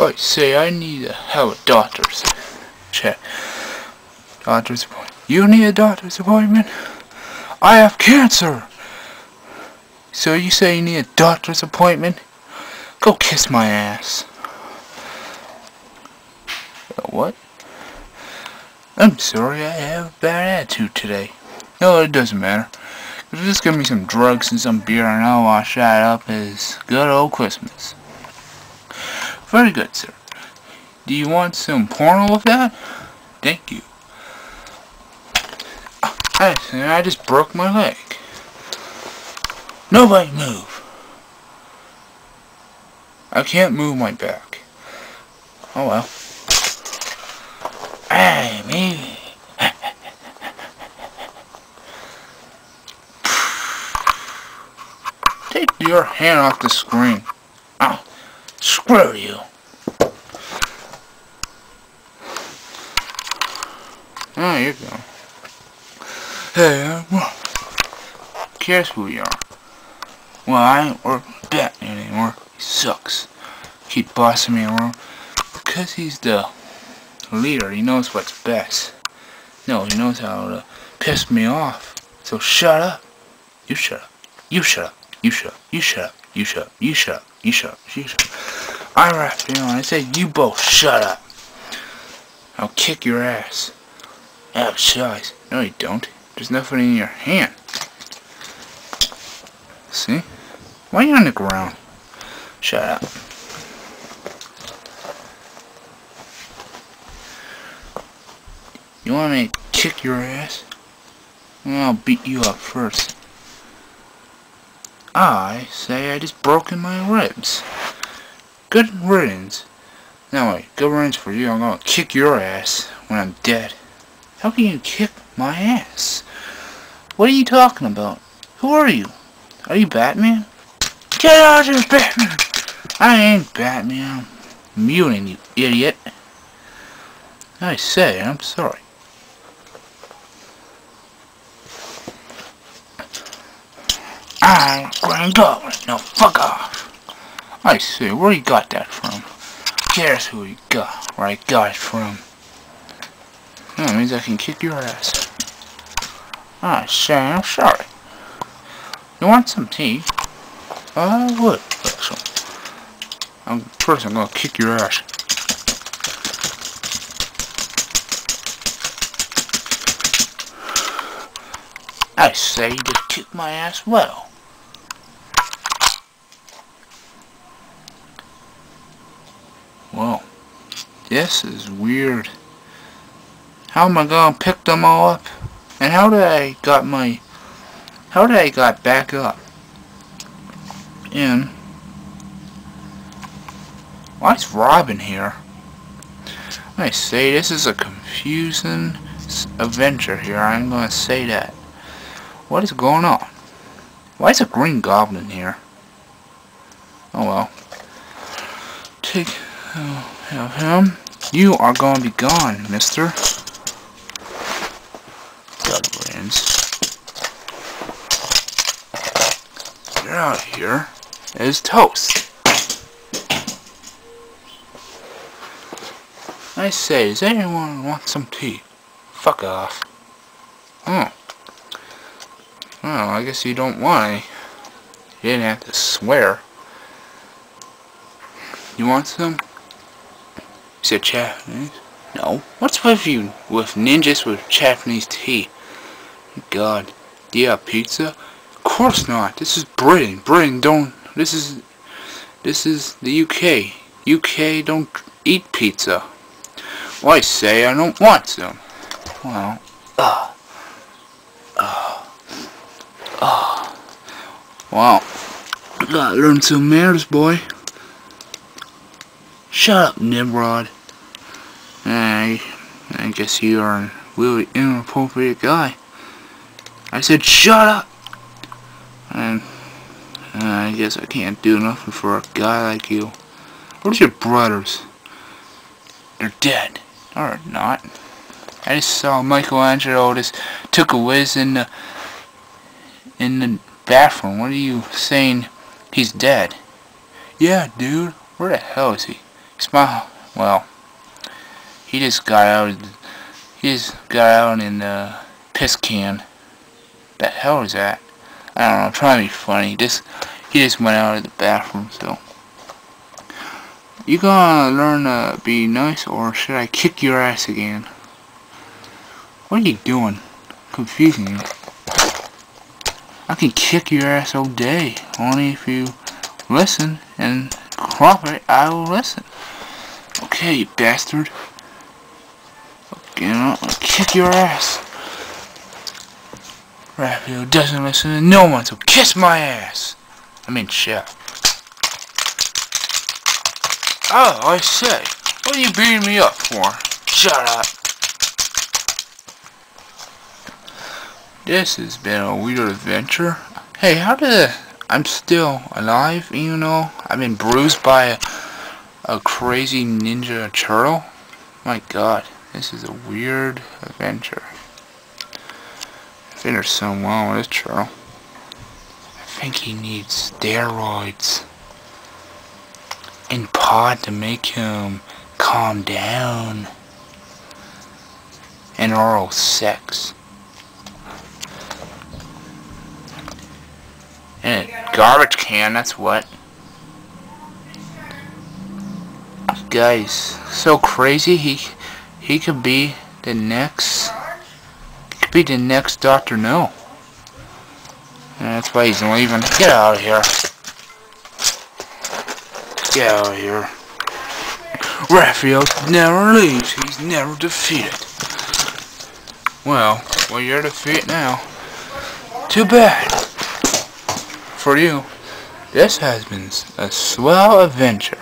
I say I need to have a doctor's check. Doctor's appointment. You need a doctor's appointment? I have cancer! So you say you need a doctor's appointment? Go kiss my ass. What? I'm sorry, I have a bad attitude today. No, it doesn't matter. Just give me some drugs and some beer and I'll wash that up as good old Christmas. Very good, sir. Do you want some porno of that? Thank you. Ah, hey, I just broke my leg. Nobody move. I can't move my back. Oh well. Hey. Take your hand off the screen. Screw you. Oh, you're going. Hey, uh, cares who you are. Well, I ain't work with Batman anymore. He sucks. Keep bossing me around. Because he's the leader, he knows what's best. No, he knows how to piss me off. So shut up. You shut up. You shut up. You shut up. You shut up. You shut up. You shut up. You shut up. You shut up. I rap you on. I say you both shut up. I'll kick your ass. Have size. No you don't. There's nothing in your hand. See? Why are you on the ground? Shut up. You want me to kick your ass? Well, I'll beat you up first. I say I just broken my ribs. Good riddance. Now wait, good riddance for you. I'm gonna kick your ass when I'm dead. How can you kick my ass? What are you talking about? Who are you? Are you Batman? Get out of here, Batman! I ain't Batman. I'm muting, you idiot. I say, I'm sorry. I'm Green Goblin. No, fuck off. I say, where you got that from? Guess who you got, where I got it from. Hmm, that means I can kick your ass. Ah, I say, I'm sorry. You want some tea? I would, actually. I'm, first, I'm gonna kick your ass. I say, you just kick my ass. Well, this is weird. How am I gonna pick them all up? And how did I got my... How did I got back up? And... Why is Robin here? I say this is a confusing adventure here. I'm gonna say that. What is going on? Why is a Green Goblin here? Oh well. Take uh, have him. You are gonna be gone, mister. Godwins. Get out of here. It's toast. I say, does anyone want some tea? Fuck off. Oh. Well, I guess you don't want any. You didn't have to swear. You want some? You said Japanese? No. What's with you with ninjas with Japanese tea? God. Have pizza? Of course not. This is Britain. Britain don't... This is... This is the UK. UK don't eat pizza. Well, I say I don't want some. Well... Uh, uh, uh, well, gotta learn some manners, boy. Shut up, Nimrod. Guess you are a really inappropriate guy. I said shut up! And I guess I can't do nothing for a guy like you. Where's your brothers? They're dead. Or not. I just saw Michelangelo just took a whiz in the in the bathroom. What are you saying? He's dead. Yeah, dude. Where the hell is he? Smile. Well, he just got out. He just got out in the piss can. The hell is that? I don't know. I'm trying to be funny. This he just went out of the bathroom. So you gonna learn to be nice, or should I kick your ass again? What are you doing? Confusing you. I can kick your ass all day. Only if you listen and cooperate, I will listen. Okay, you bastard. Okay, I'm kick your ass. Raphael doesn't listen to no one, so kiss my ass. I mean, shut. Oh, I say. What are you beating me up for? Shut up. This has been a weird adventure. Hey, how did I'm still alive, you know? I've been bruised by a, a crazy ninja turtle? My god, this is a weird adventure. I think there's something wrong with this turtle. I think he needs steroids and pod to make him calm down. And oral sex. In a garbage can, that's what. Guys, so crazy, he he could be the next, he could be the next Dr. No. And that's why he's leaving. Get out of here. Get out of here. Raphael never leaves. He's never defeated. Well, well, you're defeated now. Too bad for you. This has been a swell adventure.